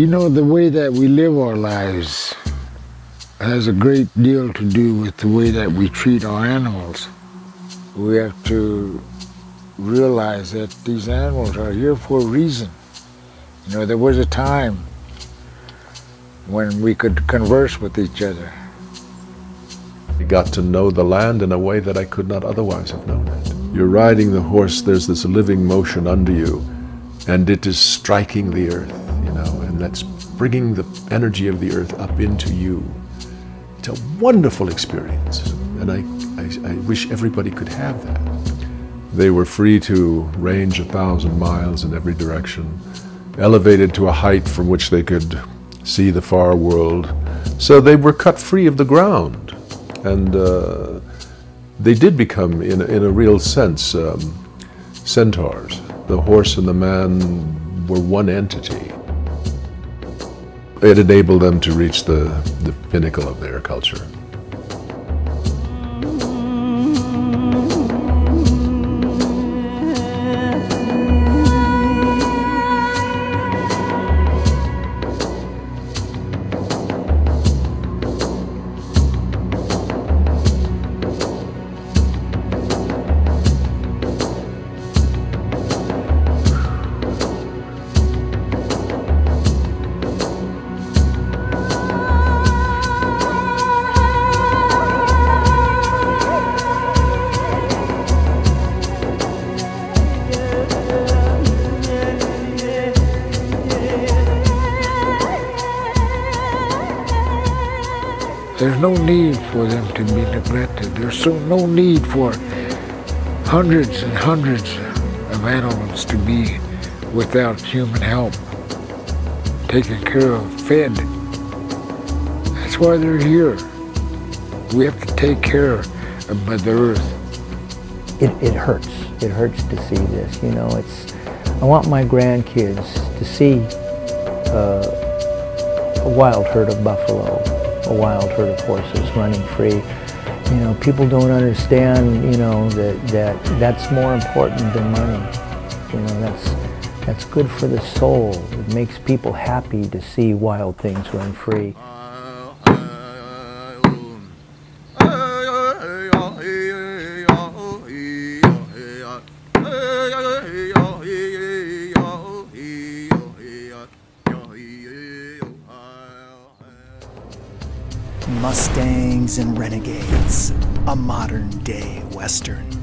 You know, the way that we live our lives has a great deal to do with the way that we treat our animals. We have to realize that these animals are here for a reason. You know, there was a time when we could converse with each other. I got to know the land in a way that I could not otherwise have known it. You're riding the horse, there's this living motion under you, and it is striking the earth, that's bringing the energy of the earth up into you. It's a wonderful experience, and I, I, I wish everybody could have that. They were free to range a thousand miles in every direction, elevated to a height from which they could see the far world. So they were cut free of the ground, and uh, they did become, in a, in a real sense, um, centaurs. The horse and the man were one entity. It enabled them to reach the, the pinnacle of their culture. There's no need for them to be neglected. There's so no need for hundreds and hundreds of animals to be without human help, taken care of, fed. That's why they're here. We have to take care of Mother Earth. It, it hurts. It hurts to see this. You know, it's. I want my grandkids to see uh, a wild herd of buffalo, a wild herd of horses running free. You know, people don't understand, you know, that, that that's more important than money. You know, that's, that's good for the soul. It makes people happy to see wild things run free. Mustangs and Renegades, a modern day Western.